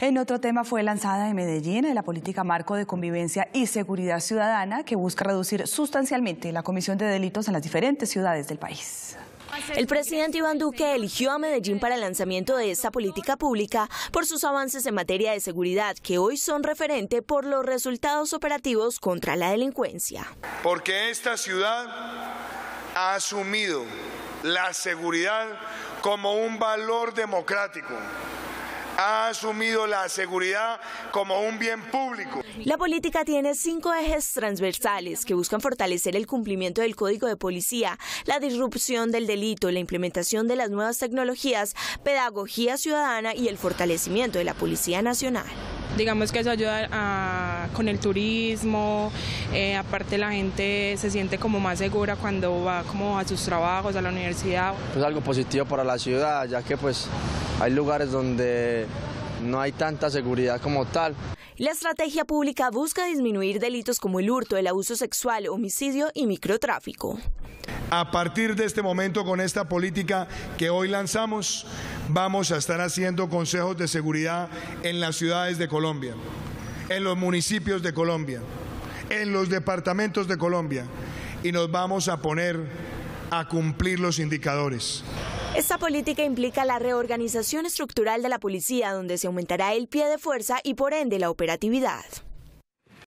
En otro tema fue lanzada en Medellín la política marco de convivencia y seguridad ciudadana que busca reducir sustancialmente la comisión de delitos en las diferentes ciudades del país. El presidente Iván Duque eligió a Medellín para el lanzamiento de esta política pública por sus avances en materia de seguridad, que hoy son referente por los resultados operativos contra la delincuencia. Porque esta ciudad ha asumido la seguridad como un valor democrático ha asumido la seguridad como un bien público. La política tiene cinco ejes transversales que buscan fortalecer el cumplimiento del Código de Policía, la disrupción del delito, la implementación de las nuevas tecnologías, pedagogía ciudadana y el fortalecimiento de la Policía Nacional. Digamos que eso ayuda con el turismo, eh, aparte la gente se siente como más segura cuando va como a sus trabajos, a la universidad. Es algo positivo para la ciudad, ya que pues hay lugares donde no hay tanta seguridad como tal. La estrategia pública busca disminuir delitos como el hurto, el abuso sexual, homicidio y microtráfico. A partir de este momento, con esta política que hoy lanzamos, vamos a estar haciendo consejos de seguridad en las ciudades de Colombia, en los municipios de Colombia, en los departamentos de Colombia y nos vamos a poner a cumplir los indicadores. Esta política implica la reorganización estructural de la policía, donde se aumentará el pie de fuerza y por ende la operatividad.